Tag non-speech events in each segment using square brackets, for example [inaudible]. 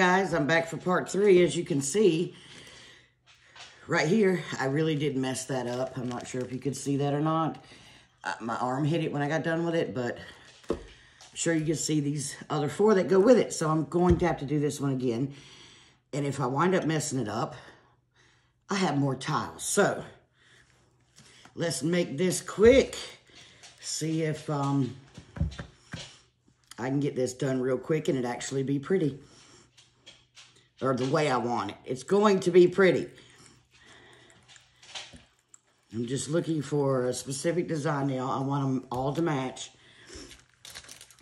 guys, I'm back for part three. As you can see, right here, I really did mess that up. I'm not sure if you could see that or not. Uh, my arm hit it when I got done with it, but I'm sure you can see these other four that go with it. So I'm going to have to do this one again. And if I wind up messing it up, I have more tiles. So let's make this quick. See if um, I can get this done real quick and it actually be pretty. Or the way I want it. It's going to be pretty. I'm just looking for a specific design now. I want them all to match.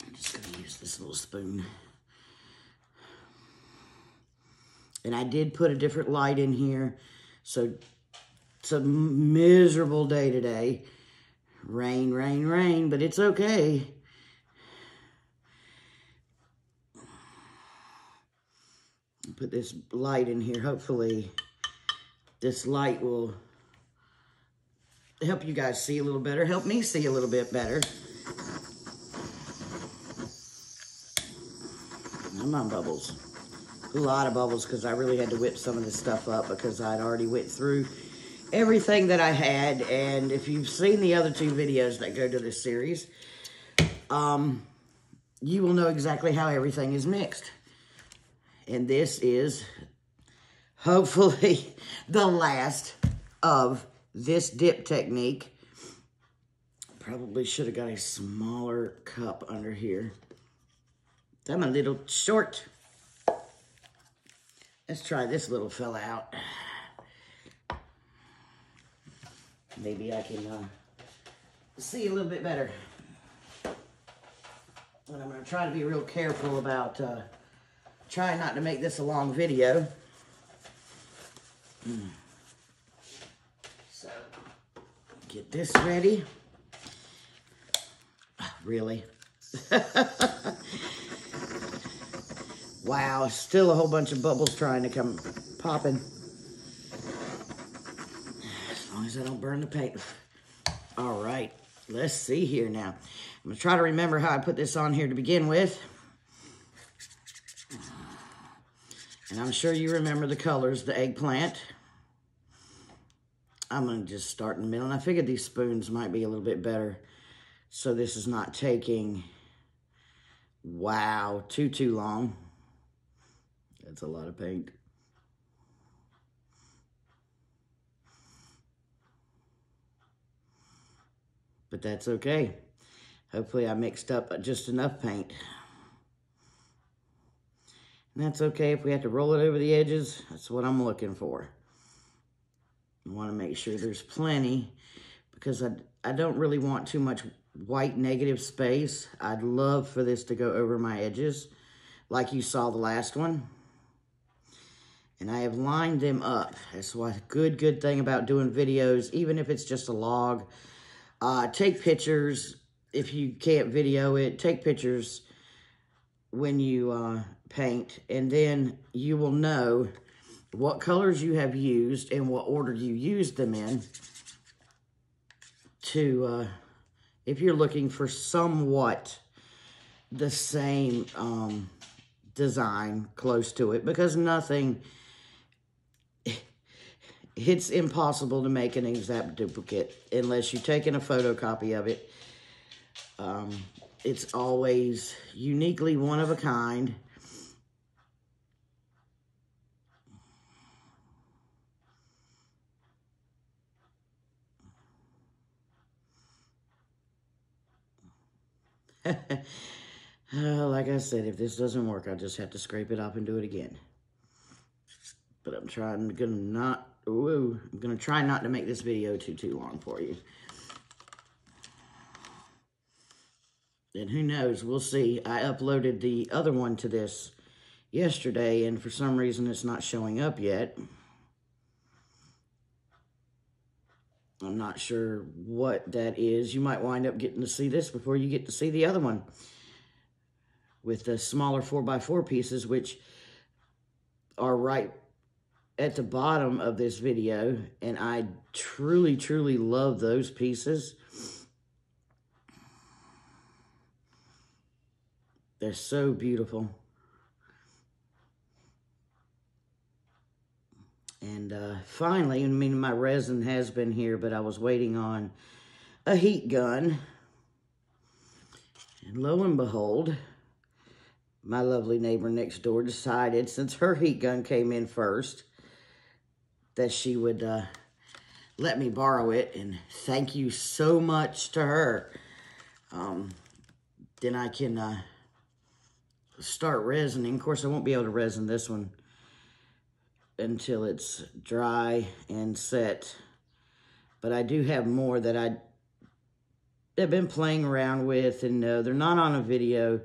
I'm just going to use this little spoon. And I did put a different light in here. So it's a miserable day today. Rain, rain, rain, but it's okay. Put this light in here. Hopefully this light will help you guys see a little better. Help me see a little bit better. Come on, bubbles. A lot of bubbles because I really had to whip some of this stuff up because I'd already went through everything that I had. And if you've seen the other two videos that go to this series, um, you will know exactly how everything is mixed. And this is hopefully [laughs] the last of this dip technique. Probably should have got a smaller cup under here. I'm a little short. Let's try this little fella out. Maybe I can uh, see a little bit better. And I'm going to try to be real careful about uh, trying not to make this a long video. So, get this ready. Really? [laughs] wow, still a whole bunch of bubbles trying to come popping. As long as I don't burn the paint. All right, let's see here now. I'm gonna try to remember how I put this on here to begin with. And I'm sure you remember the colors, the eggplant. I'm going to just start in the middle. And I figured these spoons might be a little bit better. So this is not taking, wow, too, too long. That's a lot of paint. But that's okay. Hopefully I mixed up just enough paint. That's okay if we have to roll it over the edges. That's what I'm looking for. I want to make sure there's plenty because I, I don't really want too much white negative space. I'd love for this to go over my edges like you saw the last one. And I have lined them up. That's what good, good thing about doing videos, even if it's just a log. Uh, take pictures if you can't video it. Take pictures when you uh, paint, and then you will know what colors you have used and what order you used them in to, uh, if you're looking for somewhat the same um, design close to it, because nothing, [laughs] it's impossible to make an exact duplicate unless you're taking a photocopy of it. Um, it's always uniquely one of a kind. Uh, like I said, if this doesn't work, I'll just have to scrape it up and do it again. But I'm trying, gonna not, ooh, I'm gonna try not to make this video too, too long for you. And who knows, we'll see. I uploaded the other one to this yesterday, and for some reason it's not showing up yet. I'm not sure what that is. You might wind up getting to see this before you get to see the other one with the smaller 4x4 pieces, which are right at the bottom of this video. And I truly, truly love those pieces. They're so beautiful. And uh, finally, I mean, my resin has been here, but I was waiting on a heat gun. And lo and behold, my lovely neighbor next door decided, since her heat gun came in first, that she would uh, let me borrow it. And thank you so much to her. Um, then I can uh, start resining. Of course, I won't be able to resin this one until it's dry and set. But I do have more that I have been playing around with, and uh, they're not on a video,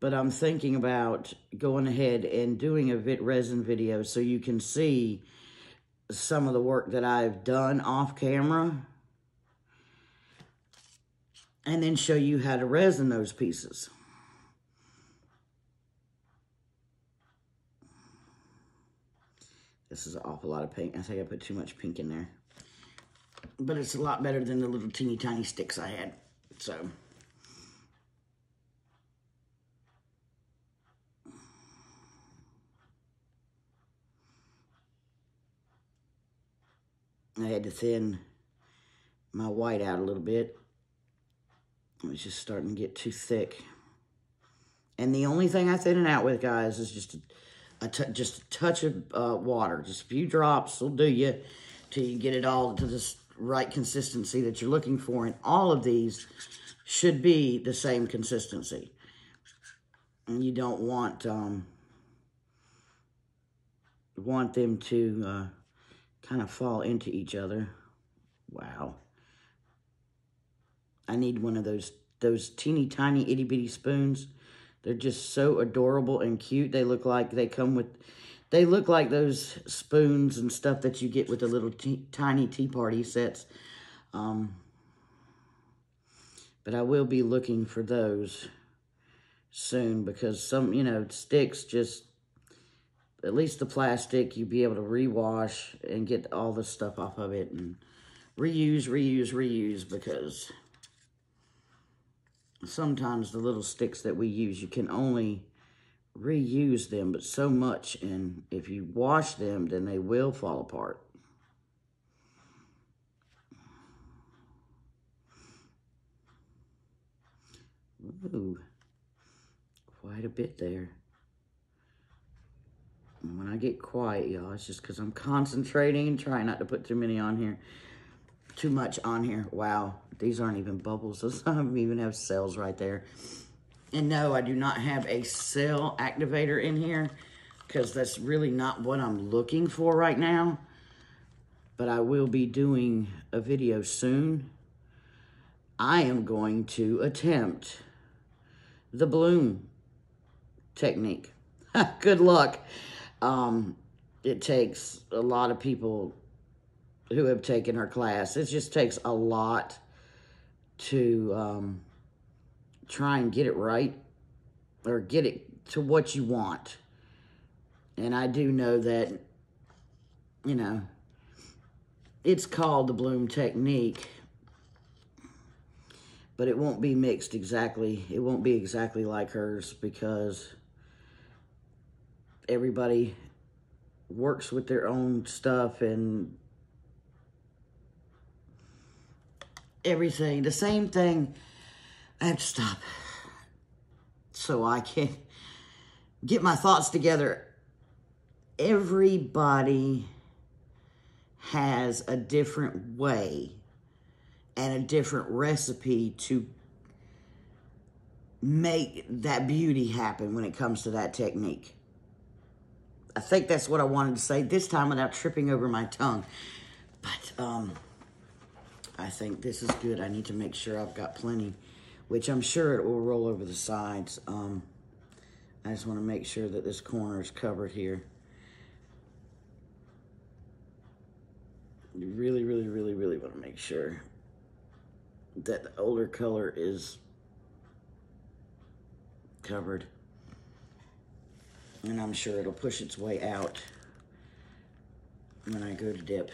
but I'm thinking about going ahead and doing a vit resin video so you can see some of the work that I've done off camera and then show you how to resin those pieces. This is an awful lot of pink. I think I put too much pink in there. But it's a lot better than the little teeny tiny sticks I had. So. I had to thin my white out a little bit. It was just starting to get too thick. And the only thing I thin it out with, guys, is just a just a touch of uh, water. Just a few drops will do you till you get it all to this right consistency that you're looking for. And all of these should be the same consistency. And you don't want um, want them to uh, kind of fall into each other. Wow. I need one of those those teeny tiny itty bitty spoons. They're just so adorable and cute. They look like they come with, they look like those spoons and stuff that you get with the little tiny tea party sets. Um, but I will be looking for those soon because some, you know, sticks just, at least the plastic, you'd be able to rewash and get all the stuff off of it and reuse, reuse, reuse because sometimes the little sticks that we use, you can only reuse them, but so much, and if you wash them, then they will fall apart. Ooh, quite a bit there. When I get quiet, y'all, it's just because I'm concentrating and trying not to put too many on here. Too much on here. Wow. These aren't even bubbles. Those [laughs] don't even have cells right there. And no, I do not have a cell activator in here because that's really not what I'm looking for right now. But I will be doing a video soon. I am going to attempt the bloom technique. [laughs] Good luck. Um, it takes a lot of people who have taken our class. It just takes a lot to um, try and get it right or get it to what you want. And I do know that, you know, it's called the bloom technique, but it won't be mixed exactly. It won't be exactly like hers because everybody works with their own stuff and everything. The same thing. I have to stop so I can get my thoughts together. Everybody has a different way and a different recipe to make that beauty happen when it comes to that technique. I think that's what I wanted to say this time without tripping over my tongue. But, um, I think this is good. I need to make sure I've got plenty, which I'm sure it will roll over the sides. Um, I just want to make sure that this corner is covered here. You really, really, really, really want to make sure that the older color is covered. And I'm sure it'll push its way out when I go to dip.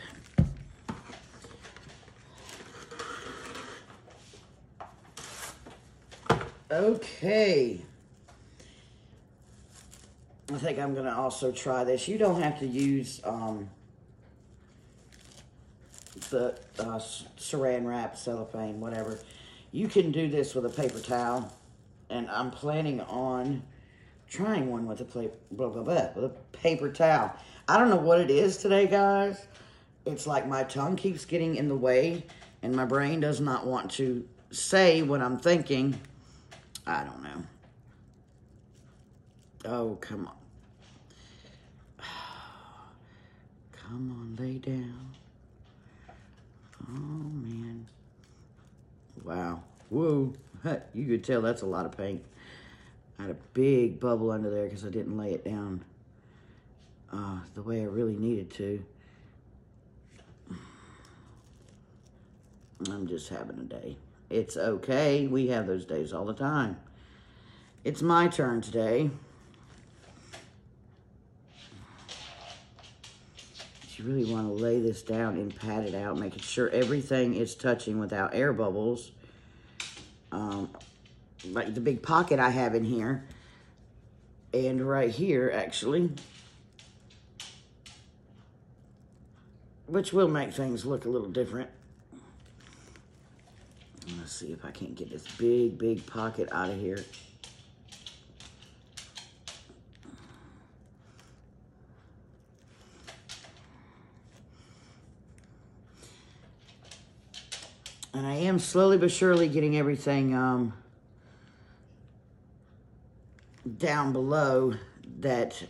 Okay. I think I'm going to also try this. You don't have to use um, the uh, saran wrap, cellophane, whatever. You can do this with a paper towel. And I'm planning on trying one with a blah, blah, blah, with a paper towel. I don't know what it is today, guys. It's like my tongue keeps getting in the way and my brain does not want to say what I'm thinking. I don't know. Oh, come on. [sighs] Come on, lay down. Oh, man. Wow. Whoa. You could tell that's a lot of paint. I had a big bubble under there because I didn't lay it down uh, the way I really needed to. [sighs] I'm just having a day. It's okay. We have those days all the time. It's my turn today. You really want to lay this down and pat it out, making sure everything is touching without air bubbles. Um, like the big pocket I have in here. And right here, actually. Which will make things look a little different. Let's see if I can't get this big, big pocket out of here. And I am slowly but surely getting everything um, down below that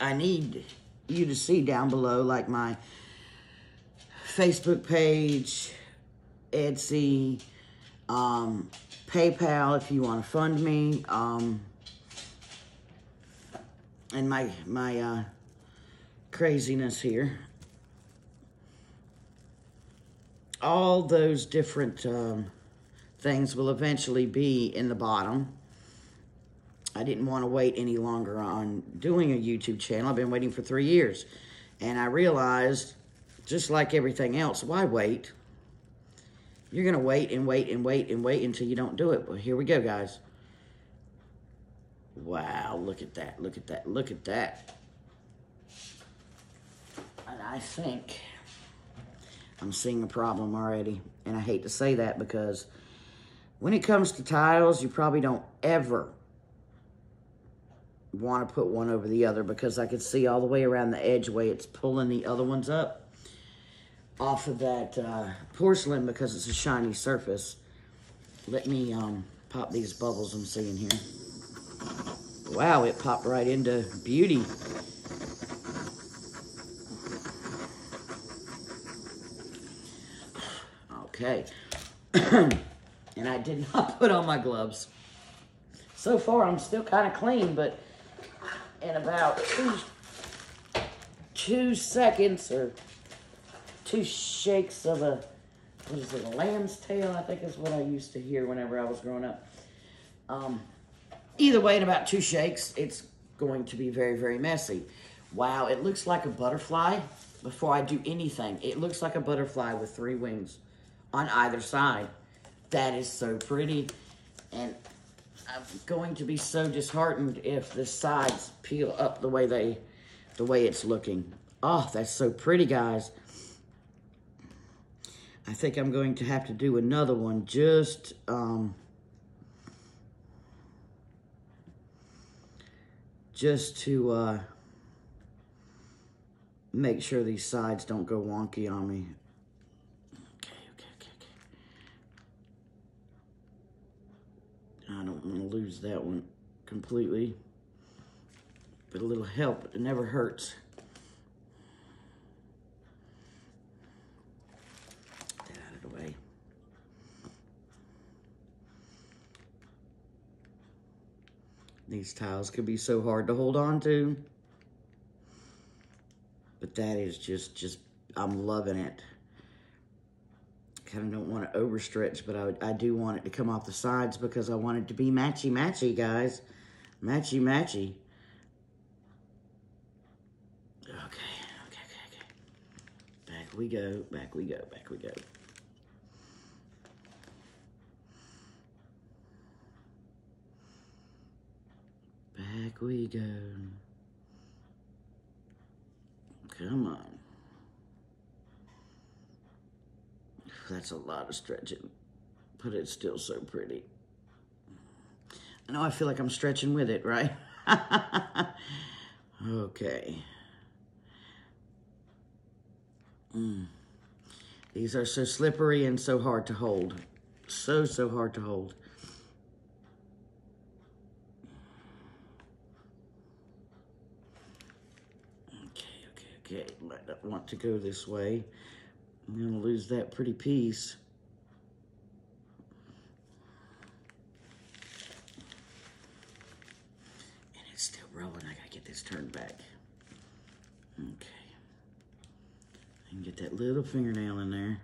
I need you to see down below, like my Facebook page, Etsy, um, PayPal if you want to fund me, um, and my my uh, craziness here. All those different um, things will eventually be in the bottom. I didn't want to wait any longer on doing a YouTube channel. I've been waiting for three years. And I realized, just like everything else, why wait? You're going to wait and wait and wait and wait until you don't do it. Well, here we go, guys. Wow, look at that. Look at that. Look at that. And I think I'm seeing a problem already. And I hate to say that because when it comes to tiles, you probably don't ever want to put one over the other because I can see all the way around the edge way it's pulling the other ones up off of that uh, porcelain because it's a shiny surface. Let me um, pop these bubbles I'm seeing here. Wow, it popped right into beauty. Okay. [clears throat] and I did not [laughs] put on my gloves. So far, I'm still kind of clean, but in about two, two seconds or two shakes of a, what is it, a lamb's tail, I think is what I used to hear whenever I was growing up. Um, either way, in about two shakes, it's going to be very, very messy. Wow, it looks like a butterfly before I do anything. It looks like a butterfly with three wings on either side. That is so pretty. And I'm going to be so disheartened if the sides peel up the way they, the way it's looking. Oh, that's so pretty, guys. I think I'm going to have to do another one just, um, just to, uh, make sure these sides don't go wonky on me. Okay, okay, okay, okay. I don't want to lose that one completely. But a little help, it never hurts. Get out of the way. These tiles could be so hard to hold on to. But that is just, just, I'm loving it kind of don't want to overstretch, but I, I do want it to come off the sides because I want it to be matchy-matchy, guys. Matchy-matchy. Okay, okay, okay, okay. Back we go, back we go, back we go. Back we go. Come on. That's a lot of stretching, but it's still so pretty. I know I feel like I'm stretching with it, right? [laughs] okay. Mm. These are so slippery and so hard to hold. So, so hard to hold. Okay, want to go this way. I'm going to lose that pretty piece. And it's still rolling. I got to get this turned back. Okay. I can get that little fingernail in there.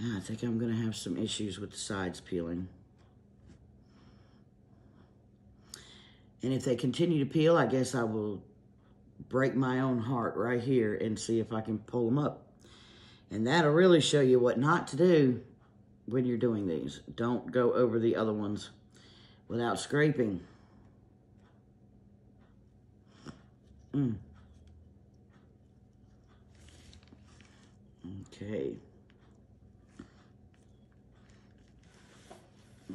I think I'm going to have some issues with the sides peeling. And if they continue to peel, I guess I will break my own heart right here and see if I can pull them up. And that'll really show you what not to do when you're doing these. Don't go over the other ones without scraping. Mm. Okay.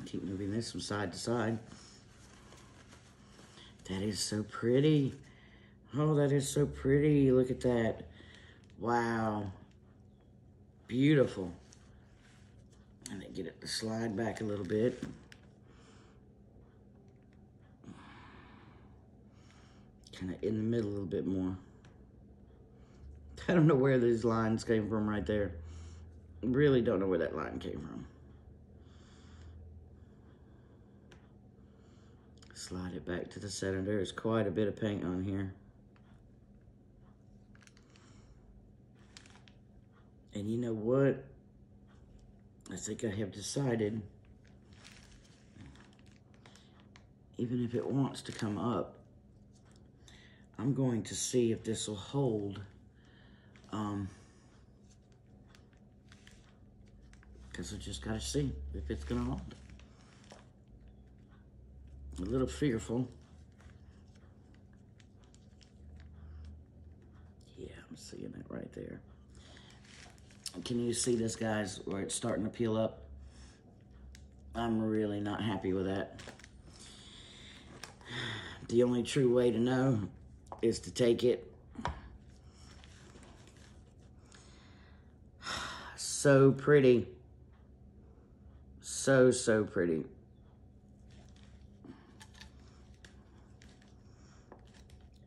Keep moving this from side to side. That is so pretty. Oh, that is so pretty. Look at that. Wow. Beautiful. And then get it to slide back a little bit. Kind of in the middle a little bit more. [laughs] I don't know where these lines came from right there. Really don't know where that line came from. Slide it back to the center. There's quite a bit of paint on here. And you know what? I think I have decided, even if it wants to come up, I'm going to see if this will hold. Um, because I just got to see if it's going to hold. A little fearful. Yeah, I'm seeing it right there. Can you see this, guys, where it's starting to peel up? I'm really not happy with that. The only true way to know is to take it. [sighs] So pretty. So, so pretty.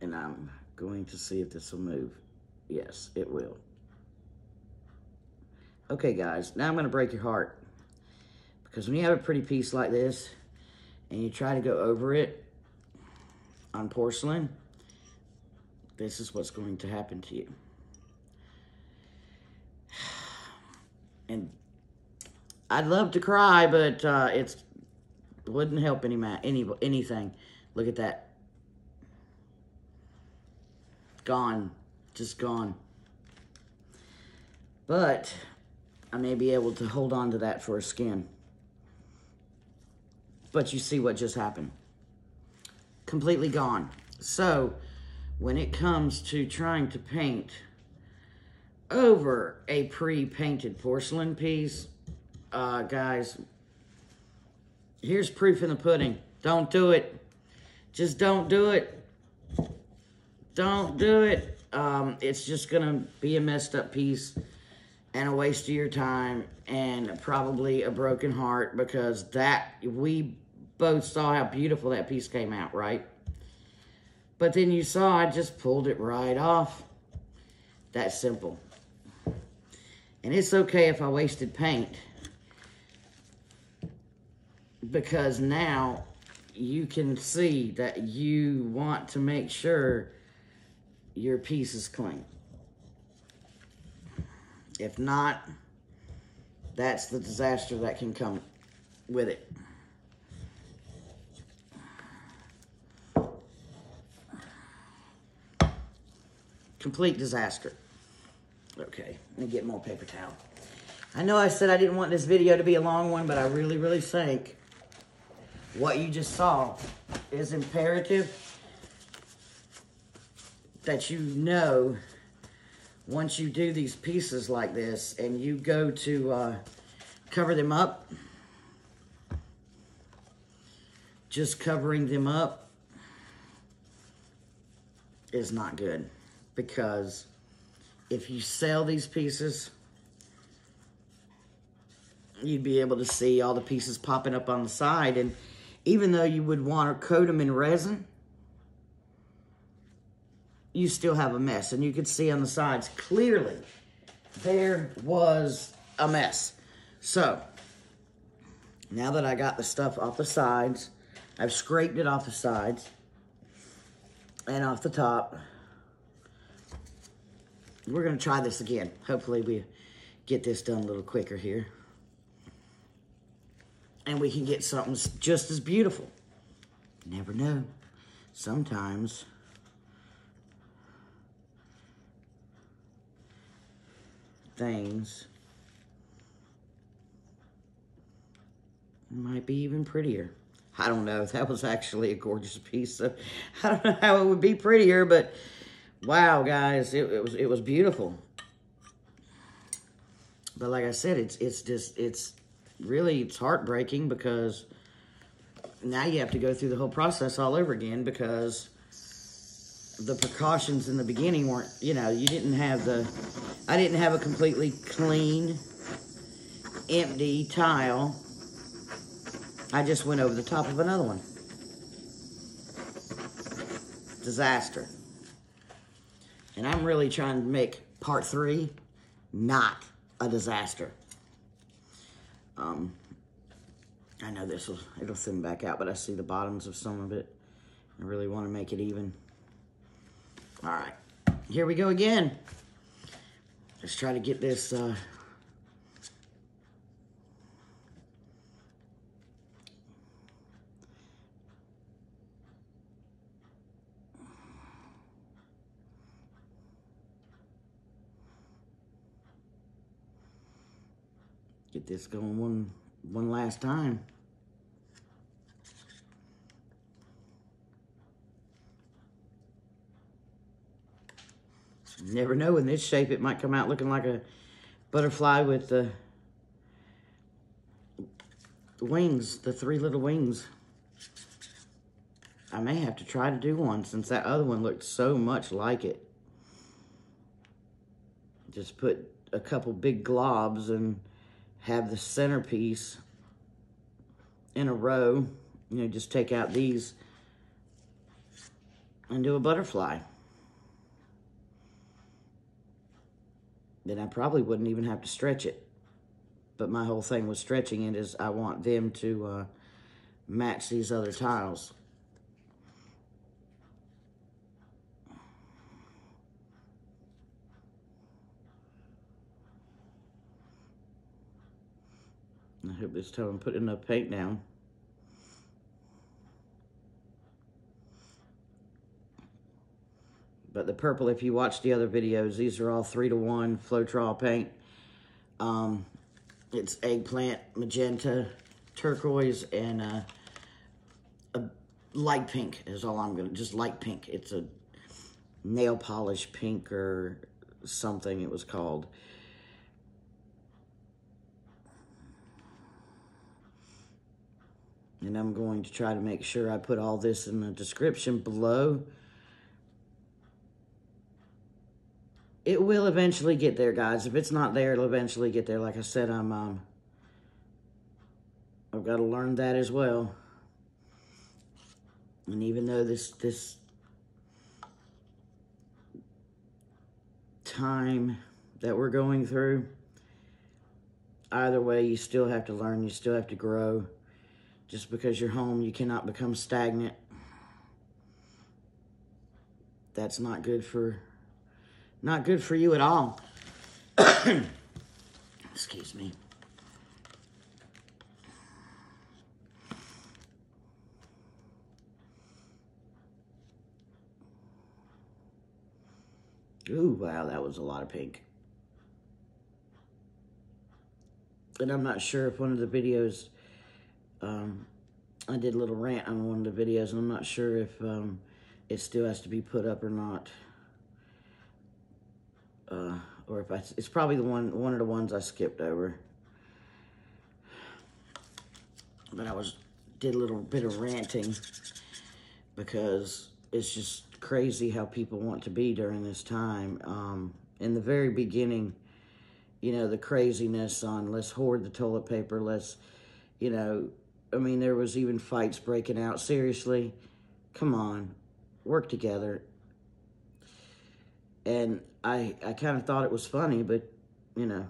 And I'm going to see if this will move. Yes, it will. Okay, guys, now I'm going to break your heart. Because when you have a pretty piece like this, and you try to go over it on porcelain, this is what's going to happen to you. [sighs] And I'd love to cry, but uh, it's wouldn't help any any anything. Look at that. Gone. Just gone. But I may be able to hold on to that for a skin. But you see what just happened. Completely gone. So, when it comes to trying to paint over a pre-painted porcelain piece, uh, guys, here's proof in the pudding. Don't do it. Just don't do it. Don't do it. Um, it's just going to be a messed up piece and a waste of your time and probably a broken heart because that we both saw how beautiful that piece came out, right? But then you saw I just pulled it right off. That simple. And it's okay if I wasted paint because now you can see that you want to make sure your piece is clean. If not, that's the disaster that can come with it. Complete disaster. Okay, let me get more paper towel. I know I said I didn't want this video to be a long one, but I really, really think what you just saw is imperative that you know once you do these pieces like this and you go to uh, cover them up, just covering them up is not good because if you sell these pieces, you'd be able to see all the pieces popping up on the side. And even though you would want to coat them in resin, you still have a mess. And you can see on the sides clearly there was a mess. So now that I got the stuff off the sides, I've scraped it off the sides and off the top. We're gonna try this again. Hopefully we get this done a little quicker here. And we can get something just as beautiful. Never know. Sometimes things might be even prettier. I don't know. [laughs] That was actually a gorgeous piece. Of, [laughs] I don't know how it would be prettier, but wow, guys, it, it was it was beautiful. But like I said, it's it's just it's really it's heartbreaking because now you have to go through the whole process all over again because the precautions in the beginning weren't, you know, you didn't have the, I didn't have a completely clean, empty tile. I just went over the top of another one. Disaster. And I'm really trying to make part three not a disaster. Um, I know this will, it'll thin back out, but I see the bottoms of some of it. I really want to make it even. All right, here we go again. Let's try to get this uh, get this going one one last time. Never know in this shape it might come out looking like a butterfly with the wings, the three little wings. I may have to try to do one since that other one looked so much like it. Just put a couple big globs and have the centerpiece in a row. You know, just take out these and do a butterfly. Then I probably wouldn't even have to stretch it. But my whole thing with stretching it is I want them to uh, match these other tiles. I hope this time I'm putting enough paint down. But the purple, if you watch the other videos, these are all three to one Floetrol paint. Um, it's eggplant, magenta, turquoise, and uh, a light pink is all I'm gonna, just light pink. It's a nail polish pink or something it was called. And I'm going to try to make sure I put all this in the description below. It will eventually get there, guys. If it's not there, it'll eventually get there. Like I said, I'm um, I've got to learn that as well. And even though this this time that we're going through, either way, you still have to learn. You still have to grow. Just because you're home, you cannot become stagnant. That's not good for not good for you at all. [coughs] Excuse me. Ooh, wow, that was a lot of pink. And I'm not sure if one of the videos, um, I did a little rant on one of the videos, and I'm not sure if um, it still has to be put up or not. Uh, or if I, it's probably the one, one of the ones I skipped over. But I was, did a little bit of ranting because it's just crazy how people want to be during this time. Um, in the very beginning, you know, the craziness on let's hoard the toilet paper, let's, you know, I mean, there was even fights breaking out. Seriously, come on, work together. And I, I kind of thought it was funny, but, you know,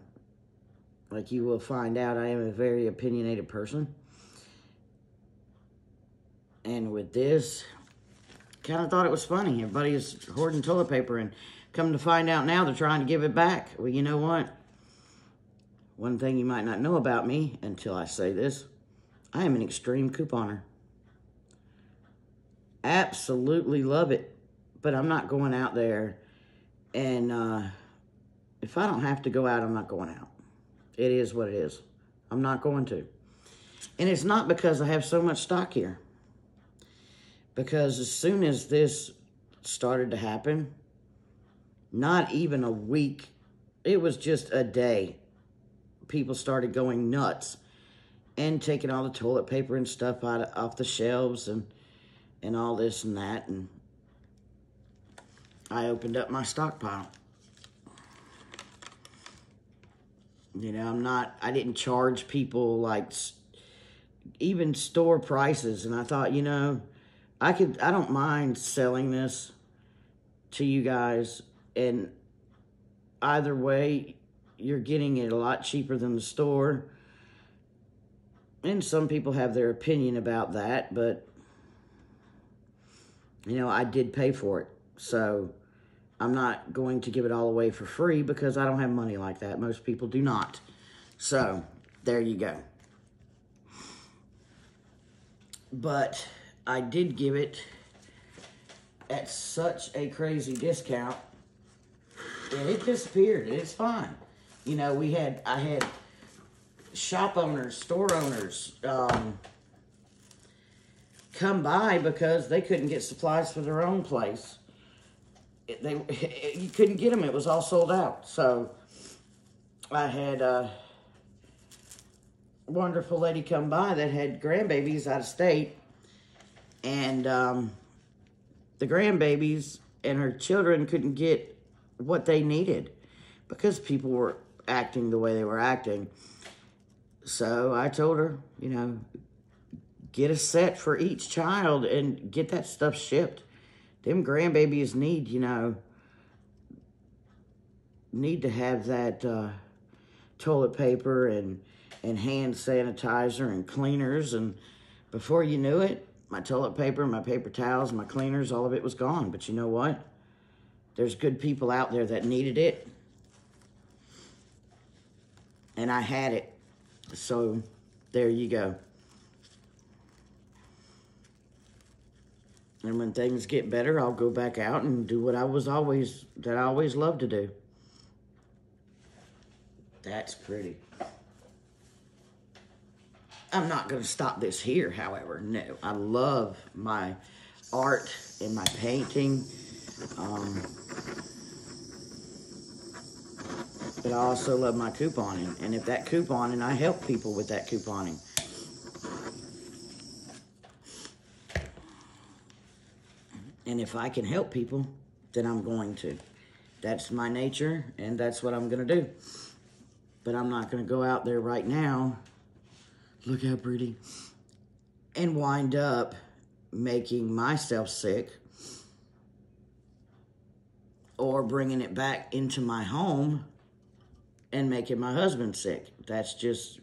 like you will find out, I am a very opinionated person. And with this, kind of thought it was funny. Everybody is hoarding toilet paper, and come to find out now, they're trying to give it back. Well, you know what? One thing you might not know about me until I say this I am an extreme couponer. Absolutely love it. But I'm not going out there and uh, if I don't have to go out, I'm not going out. It is what it is. I'm not going to. And it's not because I have so much stock here. Because as soon as this started to happen, not even a week, it was just a day, people started going nuts and taking all the toilet paper and stuff out of, off the shelves and and all this and that and I opened up my stockpile. You know, I'm not I didn't charge people like even store prices and I thought, you know, I could I don't mind selling this to you guys and either way you're getting it a lot cheaper than the store and some people have their opinion about that, but you know, I did pay for it. So I'm not going to give it all away for free because I don't have money like that. Most people do not. So there you go. But I did give it at such a crazy discount and it disappeared. It's fine. You know, we had, I had shop owners, store owners, um, come by because they couldn't get supplies for their own place. They [laughs] you couldn't get them; it was all sold out. So I had a wonderful lady come by that had grandbabies out of state, and um, the grandbabies and her children couldn't get what they needed because people were acting the way they were acting. So I told her, you know, get a set for each child and get that stuff shipped. Them grandbabies need, you know, need to have that uh, toilet paper and and hand sanitizer and cleaners and before you knew it, my toilet paper, my paper towels, my cleaners, all of it was gone. But you know what? There's good people out there that needed it. And I had it. So there you go. And when things get better, I'll go back out and do what I was always, that I always loved to do. That's pretty. I'm not going to stop this here, however. No, I love my art and my painting. Um, but I also love my couponing. And if that couponing, I help people with that couponing. And if I can help people, then I'm going to. That's my nature, and that's what I'm going to do. But I'm not going to go out there right now. Look how pretty. And wind up making myself sick or bringing it back into my home and making my husband sick. That's just,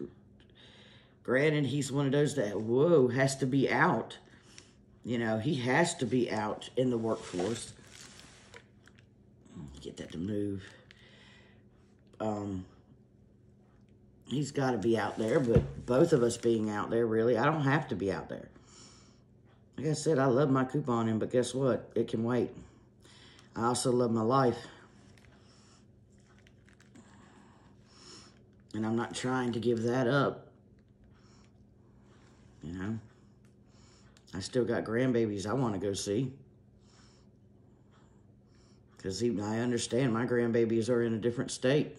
granted, he's one of those that, whoa, has to be out. You know, he has to be out in the workforce. Get that to move. Um, he's got to be out there, but both of us being out there, really, I don't have to be out there. Like I said, I love my couponing, but guess what? It can wait. I also love my life. And I'm not trying to give that up. You know? I still got grandbabies I want to go see. Because even I understand my grandbabies are in a different state.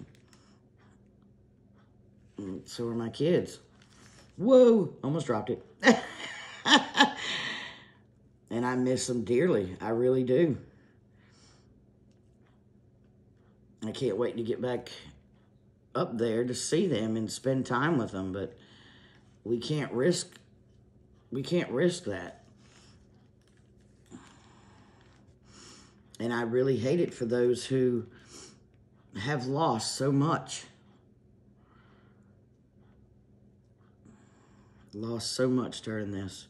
And so are my kids. Whoa, almost dropped it. [laughs] and I miss them dearly. I really do. I can't wait to get back up there to see them and spend time with them, but we can't risk we can't risk that. And I really hate it for those who have lost so much. Lost so much during this.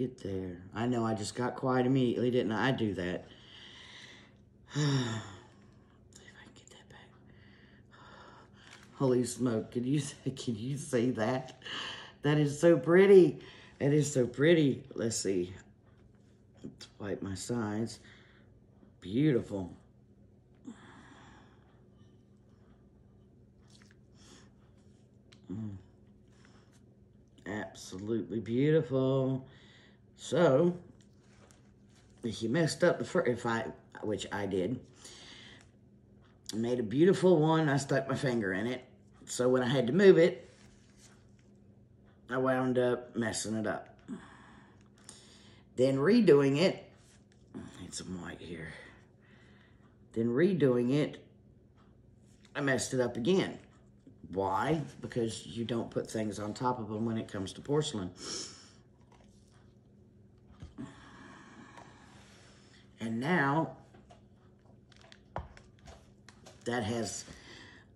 At there. I know I just got quiet immediately, didn't I? I do that. [sighs] If I can get that back. [sighs] Holy smoke. Can you, [laughs] can you see that? That is so pretty. That is so pretty. Let's see. Let's wipe my sides. Beautiful. Mm. Absolutely beautiful. So, you messed up the first, if I, which I did, made a beautiful one, I stuck my finger in it. So when I had to move it, I wound up messing it up. Then redoing it, need some white here. Then redoing it, I messed it up again. Why? Because you don't put things on top of them when it comes to porcelain. And now, that has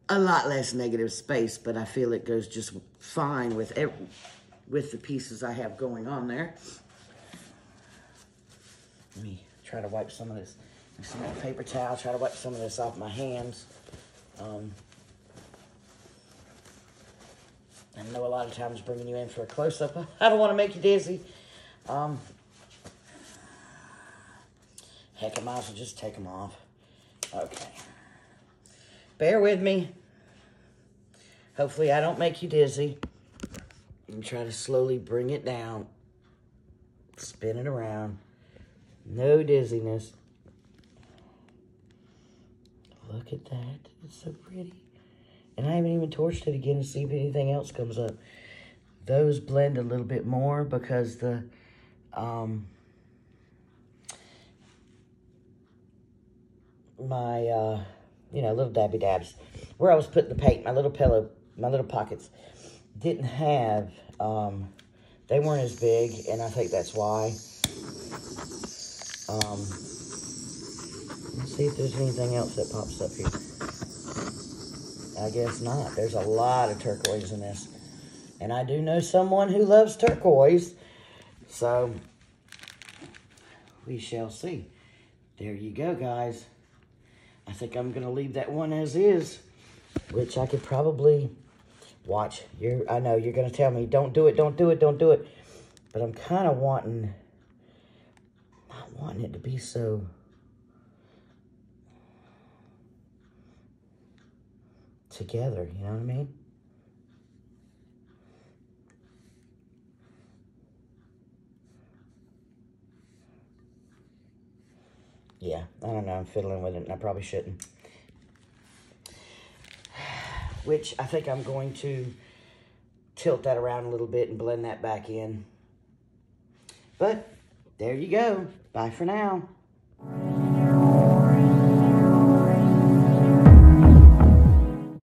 a lot less negative space, but I feel it goes just fine with it, with the pieces I have going on there. Let me try to wipe some of this, some of paper towel, try to wipe some of this off my hands. Um, I know a lot of times bringing you in for a close-up, [laughs] I don't want to make you dizzy. Um, Heck, I might as well just take them off. Okay. Bear with me. Hopefully I don't make you dizzy. And try to slowly bring it down. Spin it around. No dizziness. Look at that. It's so pretty. And I haven't even torched it again to see if anything else comes up. Those blend a little bit more because the um, my, uh, you know, little dabby dabs, where I was putting the paint, my little pillow, my little pockets, didn't have, um, they weren't as big, and I think that's why. Um, let's see if there's anything else that pops up here. I guess not. There's a lot of turquoise in this. And I do know someone who loves turquoise. So, we shall see. There you go, guys. I think I'm going to leave that one as is, which I could probably watch. You're, I know you're going to tell me, don't do it, don't do it, don't do it. But I'm kind of wanting, not wanting it to be so... together, you know what I mean? Yeah, I don't know. I'm fiddling with it, and I probably shouldn't. Which I think I'm going to tilt that around a little bit and blend that back in. But there you go. Bye for now.